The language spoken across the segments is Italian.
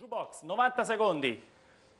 Jukebox, 90 secondi.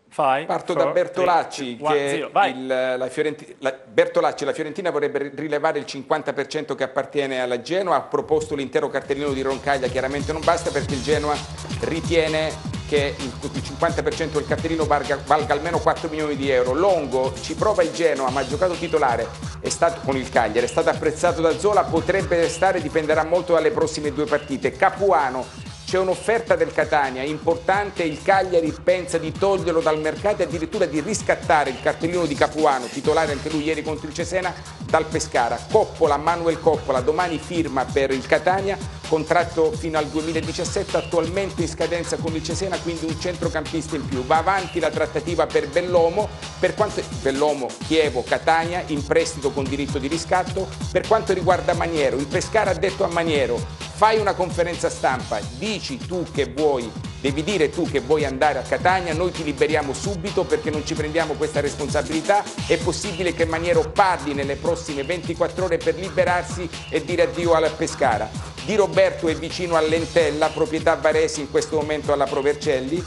Fai. Parto da Bertolacci, che il, la, la, Bertolacci, la Fiorentina vorrebbe rilevare il 50% che appartiene alla Genoa, ha proposto l'intero cartellino di Roncaglia, chiaramente non basta perché il Genoa ritiene che il 50% del cartellino valga, valga, almeno 4 milioni di euro. Longo ci prova il Genoa, ma ha giocato titolare è stato, con il Cagliari, è stato apprezzato da Zola, potrebbe restare, dipenderà molto dalle prossime due partite. Capuano c'è un'offerta del Catania importante, il Cagliari pensa di toglierlo dal mercato e addirittura di riscattare il cartellino di Capuano, titolare anche lui ieri contro il Cesena, dal Pescara. Coppola, Manuel Coppola, domani firma per il Catania, contratto fino al 2017, attualmente in scadenza con il Cesena, quindi un centrocampista in più. Va avanti la trattativa per Bellomo, per quanto Bellomo, Chievo, Catania, in prestito con diritto di riscatto. Per quanto riguarda Maniero, il Pescara ha detto a Maniero fai una conferenza stampa, dici tu che vuoi, devi dire tu che vuoi andare a Catania, noi ti liberiamo subito perché non ci prendiamo questa responsabilità, è possibile che Maniero parli nelle prossime 24 ore per liberarsi e dire addio alla Pescara. Di Roberto è vicino a Lentella, proprietà Varesi in questo momento alla Provercelli.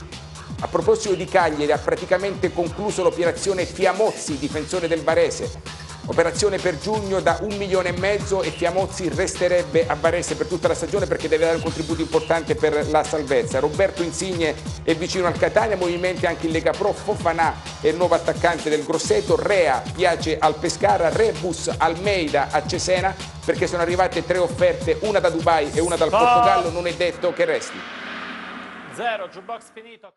A proposito di Cagliari, ha praticamente concluso l'operazione Fiamozzi, difensore del Varese. Operazione per giugno da un milione e mezzo e Fiamozzi resterebbe a Varese per tutta la stagione perché deve dare un contributo importante per la salvezza. Roberto Insigne è vicino al Catania, movimenti anche in Lega Pro, Fofanà è il nuovo attaccante del Grosseto, Rea piace al Pescara, Rebus Almeida a Cesena perché sono arrivate tre offerte, una da Dubai e una dal Portogallo, non è detto che resti. Zero, jukebox finito.